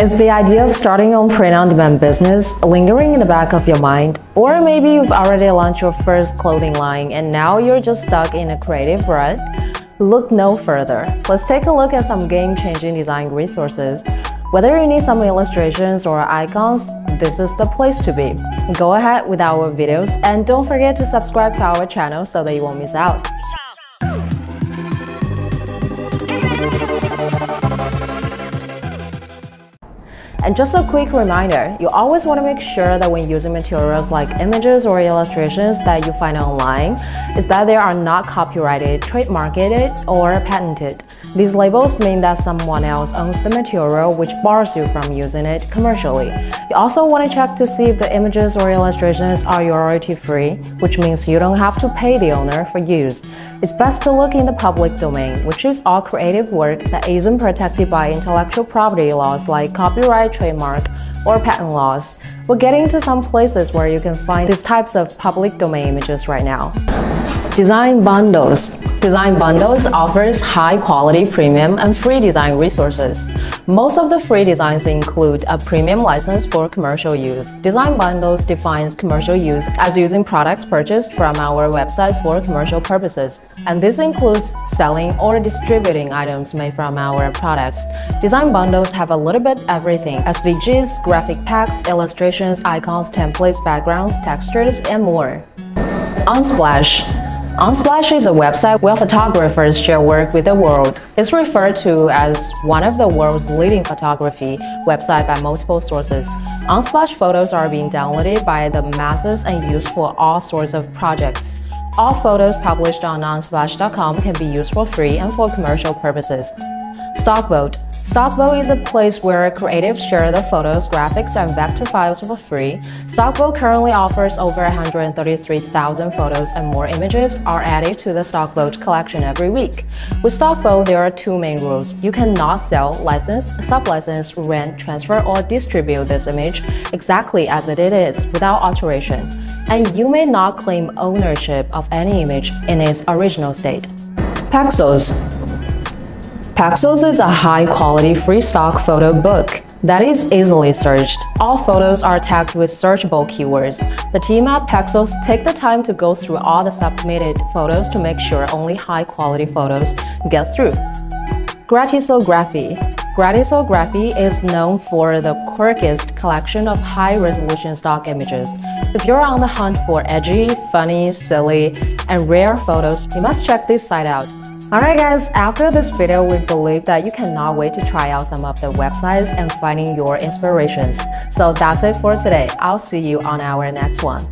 Is the idea of starting your own print-on-demand business lingering in the back of your mind? Or maybe you've already launched your first clothing line and now you're just stuck in a creative rut? Look no further. Let's take a look at some game-changing design resources. Whether you need some illustrations or icons, this is the place to be. Go ahead with our videos and don't forget to subscribe to our channel so that you won't miss out. And just a quick reminder, you always want to make sure that when using materials like images or illustrations that you find online, is that they are not copyrighted, trademarked, or patented. These labels mean that someone else owns the material which bars you from using it commercially. You also want to check to see if the images or illustrations are royalty-free, which means you don't have to pay the owner for use. It's best to look in the public domain, which is all creative work that isn't protected by intellectual property laws like copyright, trademark, or patent laws. We're getting to some places where you can find these types of public domain images right now. Design bundles. Design Bundles offers high-quality premium and free design resources. Most of the free designs include a premium license for commercial use. Design Bundles defines commercial use as using products purchased from our website for commercial purposes, and this includes selling or distributing items made from our products. Design Bundles have a little bit everything SVGs, graphic packs, illustrations, icons, templates, backgrounds, textures, and more. Unsplash Unsplash is a website where photographers share work with the world. It's referred to as one of the world's leading photography website by multiple sources. Unsplash photos are being downloaded by the masses and used for all sorts of projects. All photos published on unsplash.com can be used for free and for commercial purposes. Stockvault Stockvault is a place where creatives share the photos, graphics, and vector files for free. Stockvault currently offers over 133,000 photos and more images are added to the Stockvault collection every week. With Stockvault, there are two main rules. You cannot sell, license, sublicense, rent, transfer, or distribute this image exactly as it is without alteration. And you may not claim ownership of any image in its original state. Pexels Pexels is a high-quality free stock photo book that is easily searched. All photos are tagged with searchable keywords. The team at Pexels take the time to go through all the submitted photos to make sure only high-quality photos get through. Gratisography Gratisography is known for the quirkiest collection of high-resolution stock images. If you're on the hunt for edgy, funny, silly, and rare photos, you must check this site out. Alright guys, after this video, we believe that you cannot wait to try out some of the websites and finding your inspirations. So that's it for today. I'll see you on our next one.